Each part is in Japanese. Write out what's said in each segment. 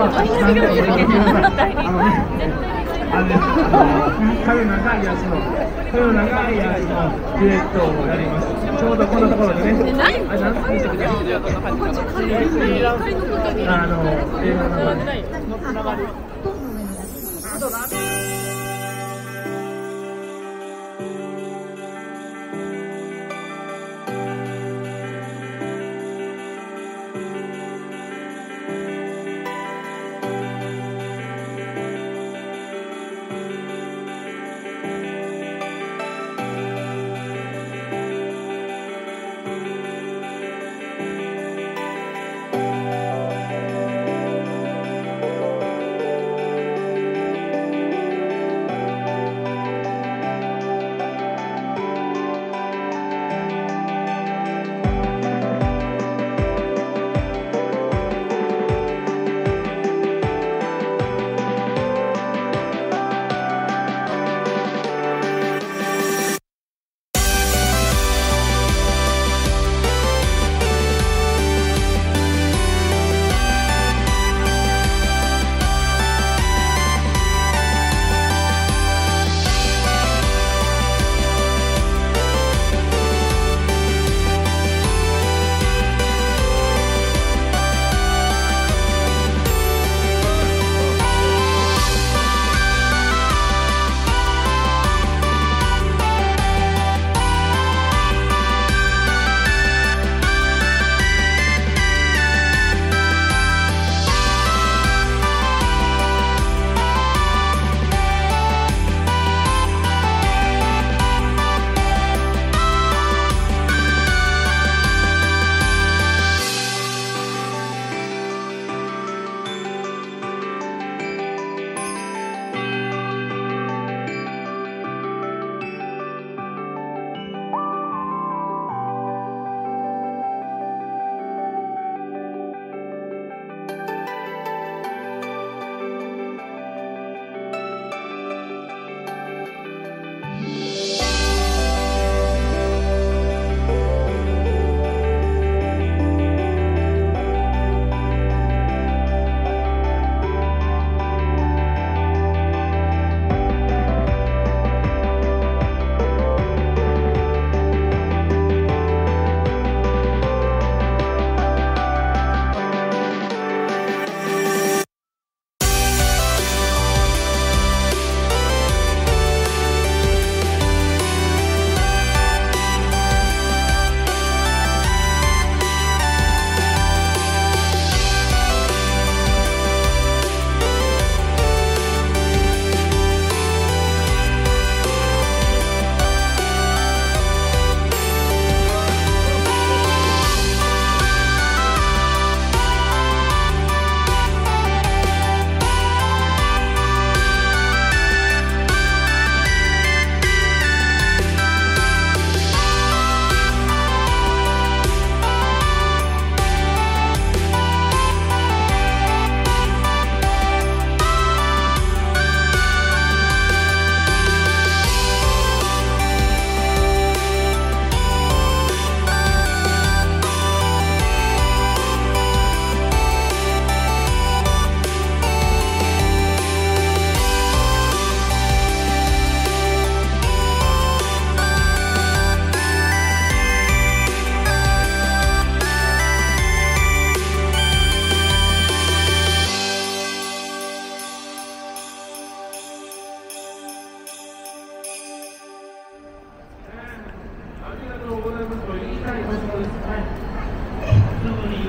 あの長いの長いのトりますちょうどこのところでね映画の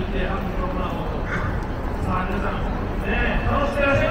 のさあ、皆さん、ね、楽しんでらっしゃい。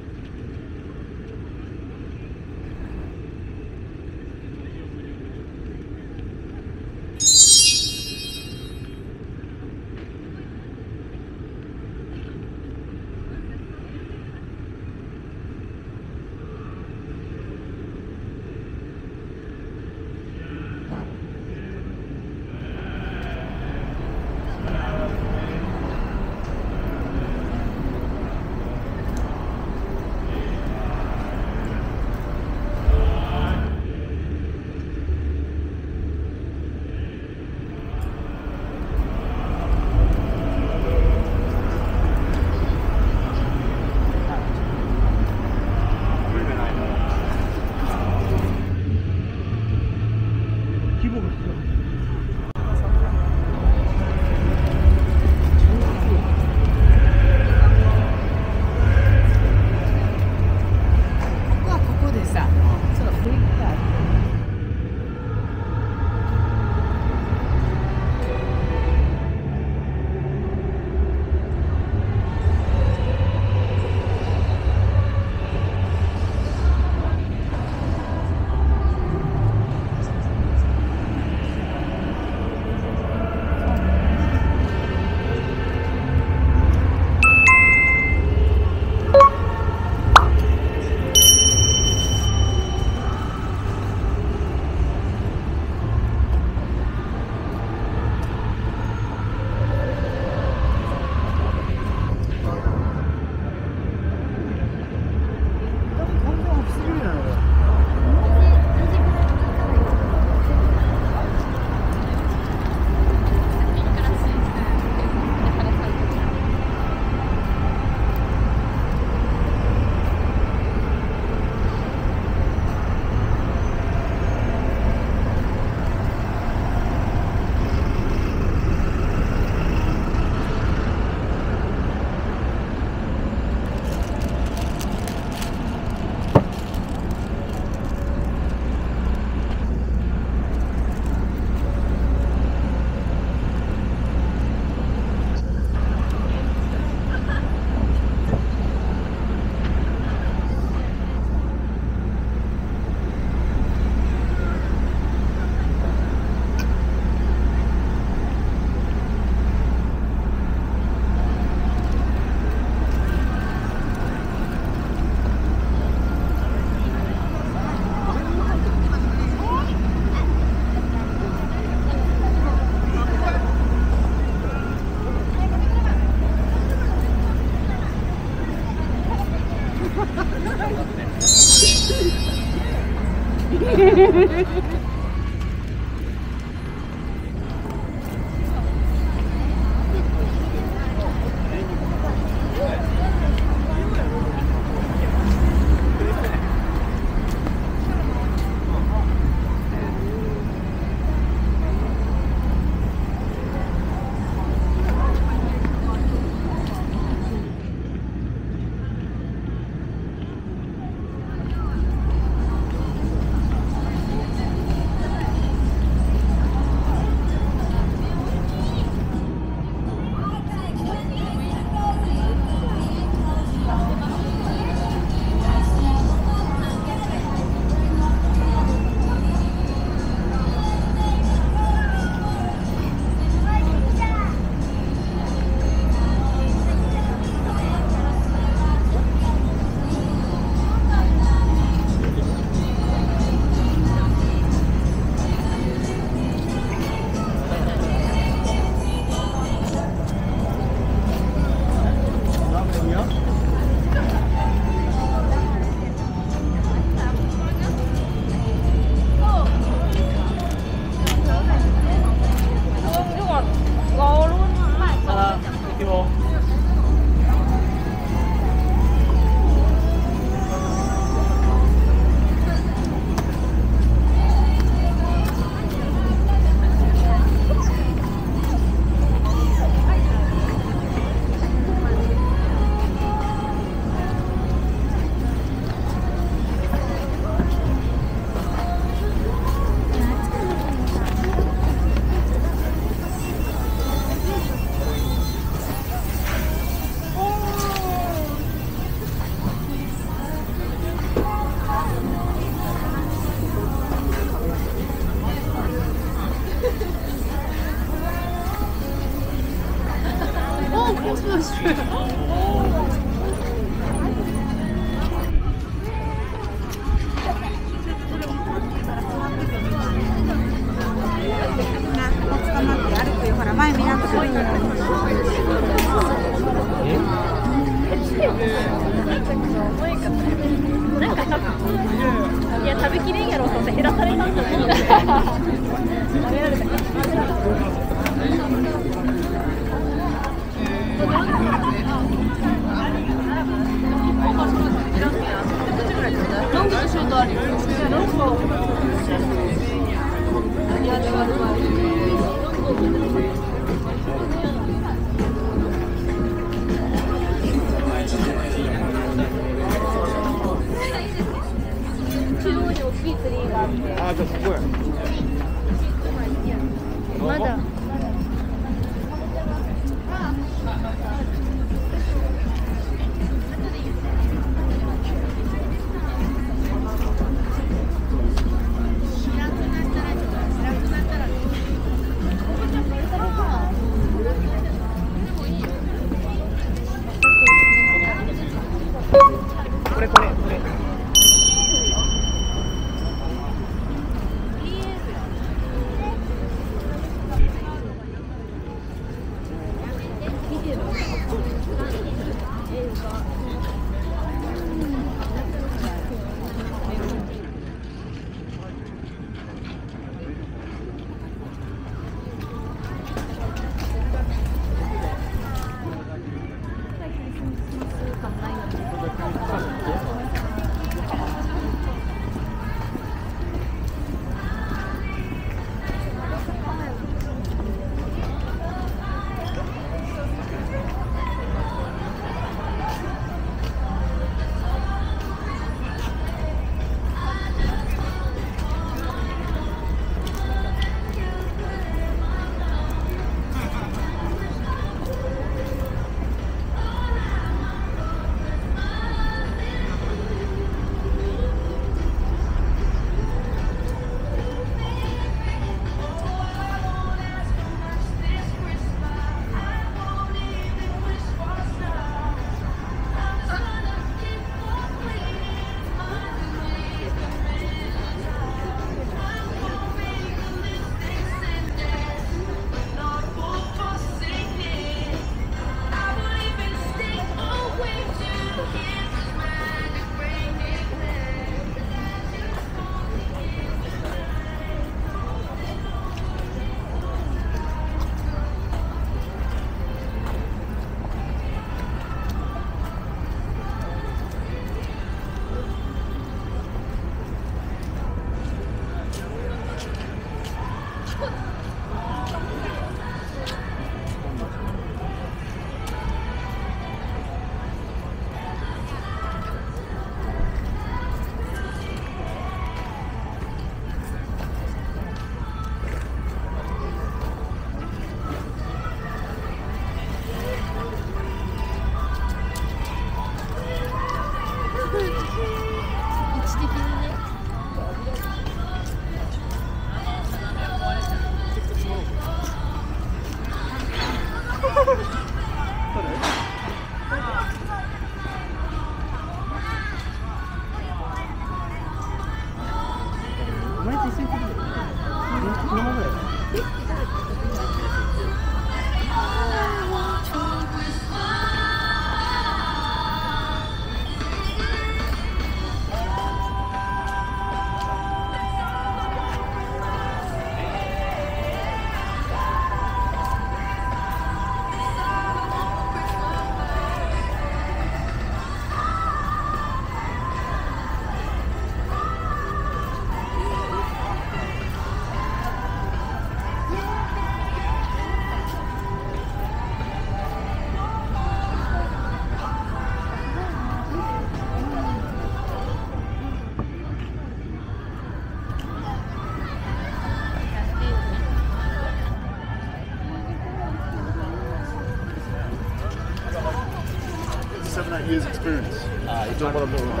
Não, não, não.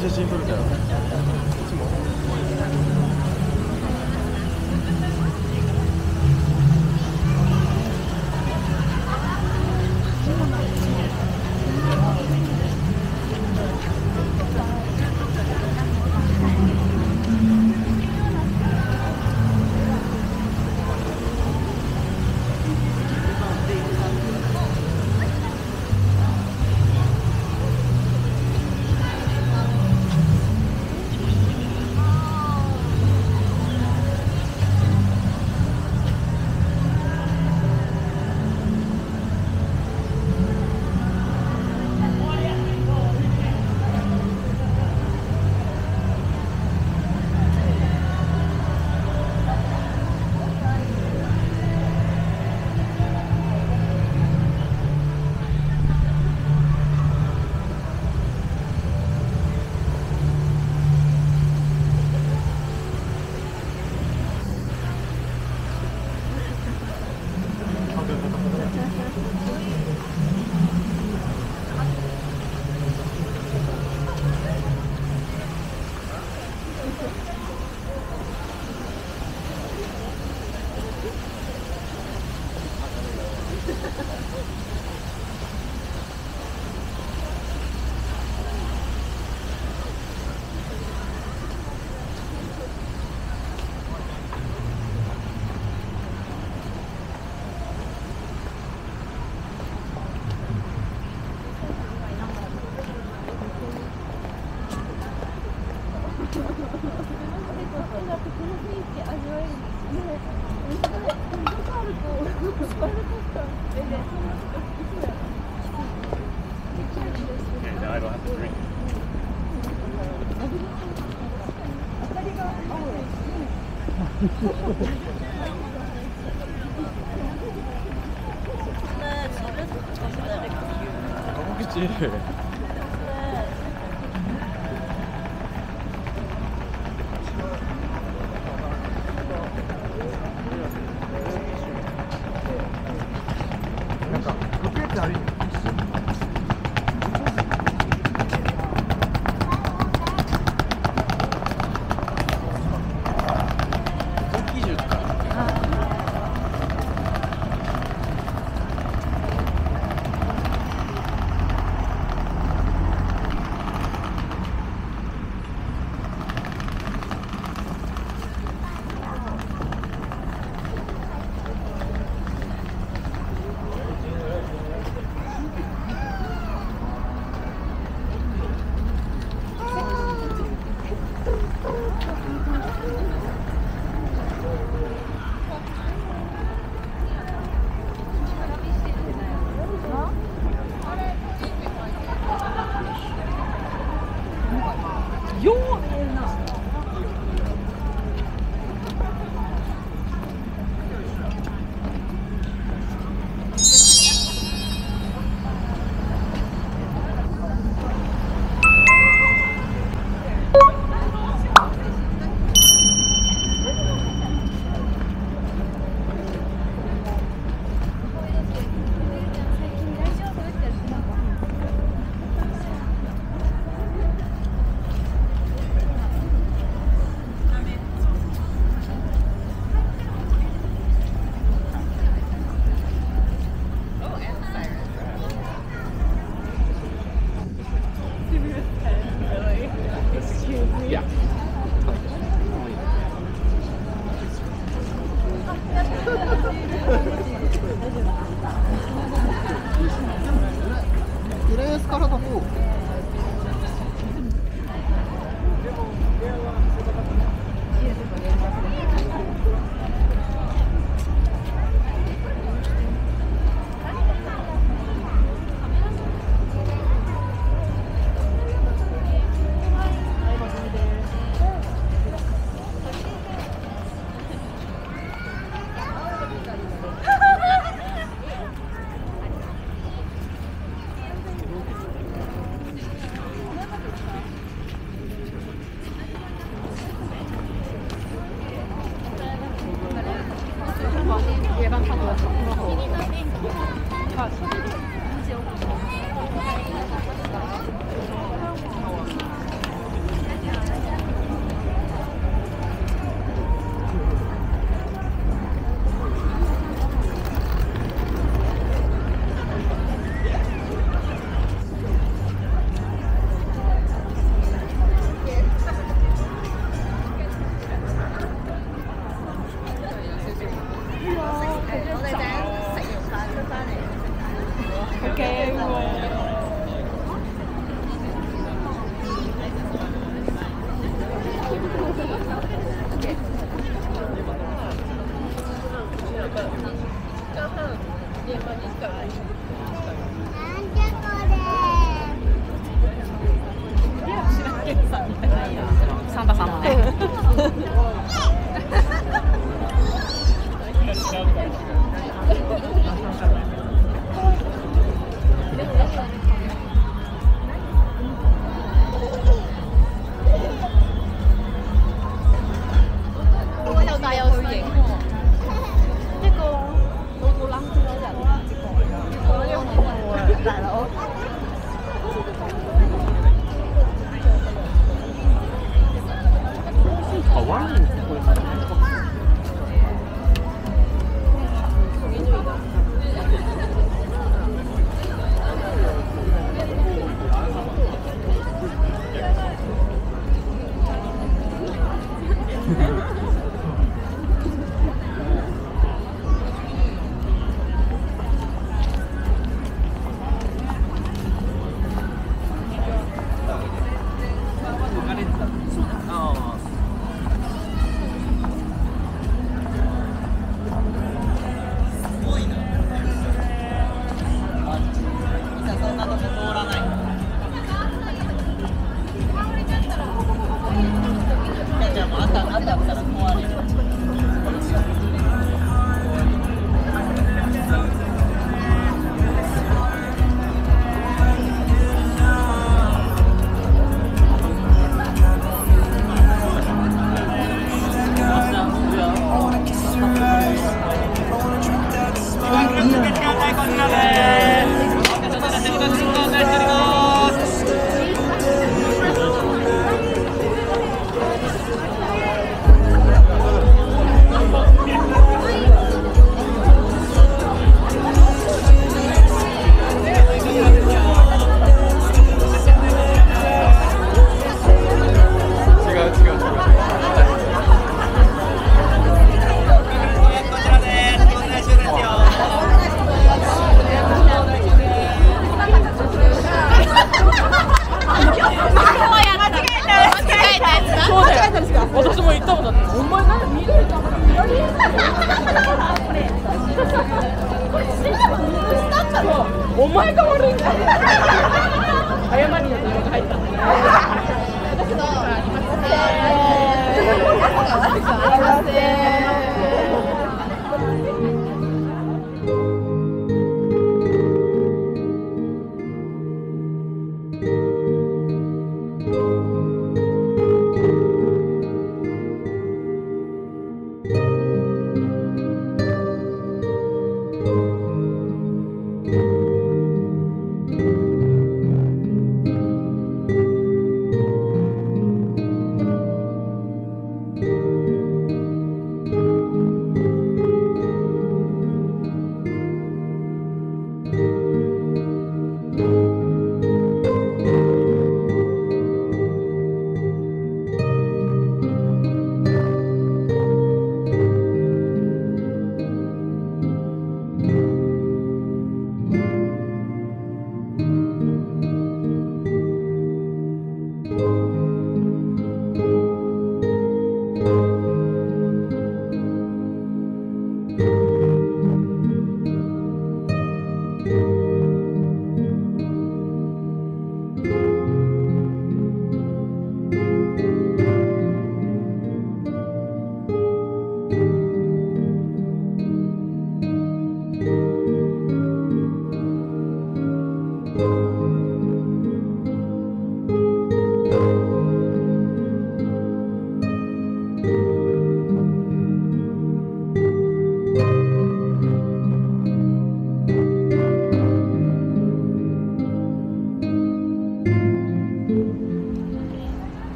めっち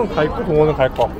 형가 있고 동호는 갈 거.